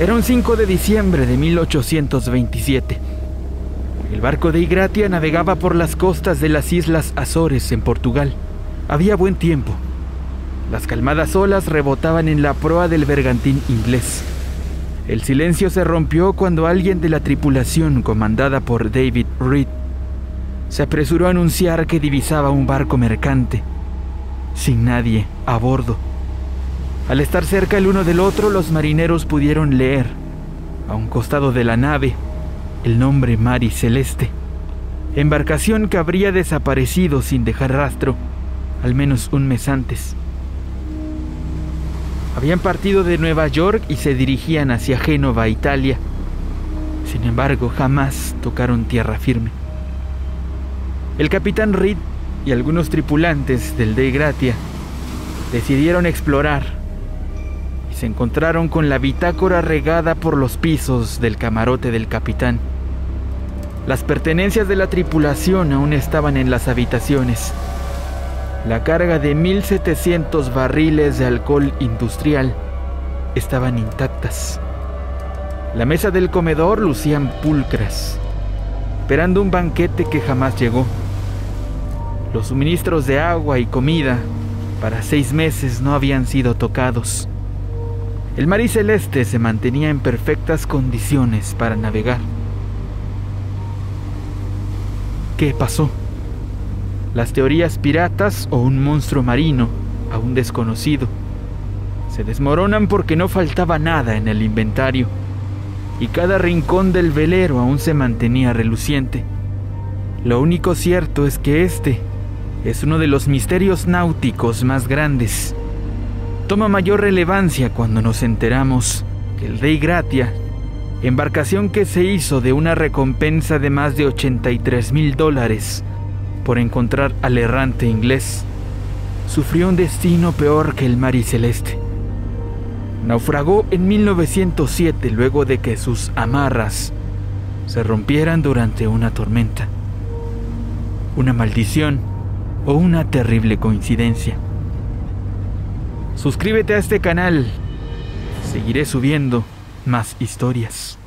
Era un 5 de diciembre de 1827. El barco de Igratia navegaba por las costas de las Islas Azores en Portugal. Había buen tiempo. Las calmadas olas rebotaban en la proa del bergantín inglés. El silencio se rompió cuando alguien de la tripulación, comandada por David Reed, se apresuró a anunciar que divisaba un barco mercante, sin nadie a bordo. Al estar cerca el uno del otro, los marineros pudieron leer, a un costado de la nave, el nombre Mari Celeste, embarcación que habría desaparecido sin dejar rastro, al menos un mes antes. Habían partido de Nueva York y se dirigían hacia Génova, Italia. Sin embargo, jamás tocaron tierra firme. El capitán Reed y algunos tripulantes del Dei Gratia decidieron explorar se encontraron con la bitácora regada por los pisos del camarote del capitán. Las pertenencias de la tripulación aún estaban en las habitaciones. La carga de 1.700 barriles de alcohol industrial estaban intactas. La mesa del comedor lucían pulcras, esperando un banquete que jamás llegó. Los suministros de agua y comida para seis meses no habían sido tocados. El mar celeste se mantenía en perfectas condiciones para navegar. ¿Qué pasó? Las teorías piratas o un monstruo marino, aún desconocido, se desmoronan porque no faltaba nada en el inventario y cada rincón del velero aún se mantenía reluciente. Lo único cierto es que este es uno de los misterios náuticos más grandes. Toma mayor relevancia cuando nos enteramos que el Rey Gratia, embarcación que se hizo de una recompensa de más de 83 mil dólares por encontrar al errante inglés, sufrió un destino peor que el mar y celeste. Naufragó en 1907 luego de que sus amarras se rompieran durante una tormenta. Una maldición o una terrible coincidencia. Suscríbete a este canal. Seguiré subiendo más historias.